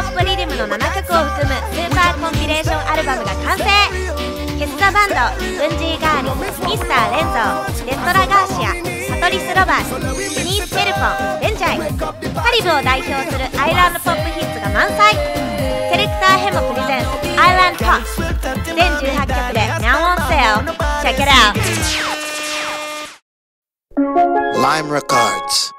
トップリリムの7曲を含むスーパーコンビネーションアルバムが完成。ケツザバンドウンジーガーリミスターレンゾーレストラガーシアサトリスロバースニーズ・ェルポンレンジャイカリブを代表するアイランドポップヒッツが満載。セレクターヘモプレゼンスアイランドポップ。全18曲で Now on sale Check it out Lime Records